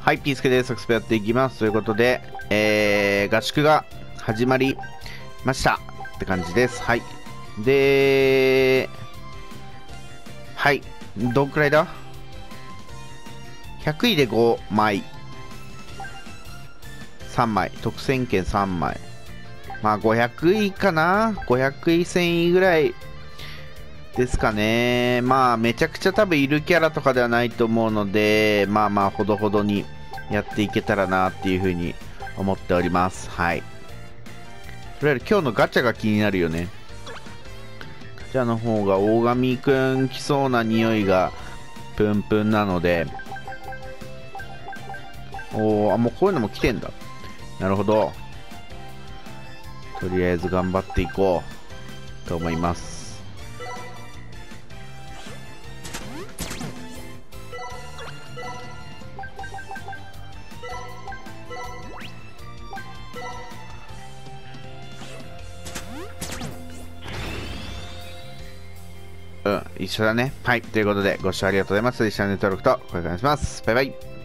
はい、ピースケです。サクスペやっていきます。ということで、えー、合宿が始まりましたって感じです。はい。で、はい。どんくらいだ ?100 位で5枚。3枚。特選券3枚。まあ500位かな ?500 位1000位ぐらいですかね。まあ、めちゃくちゃ多分いるキャラとかではないと思うので、まあまあ、ほどほどにやっていけたらなっていうふうに思っております。はい。とりあえず今日のガチャが気になるよね。ガチャの方が大神くん来そうな匂いがプンプンなので、おおあ、もうこういうのも来てんだ。なるほど。とりあえず頑張っていこうと思います。うん、一緒だね。はい。ということで、ご視聴ありがとうございます。チャンネル登録と、お願いします。バイバイ。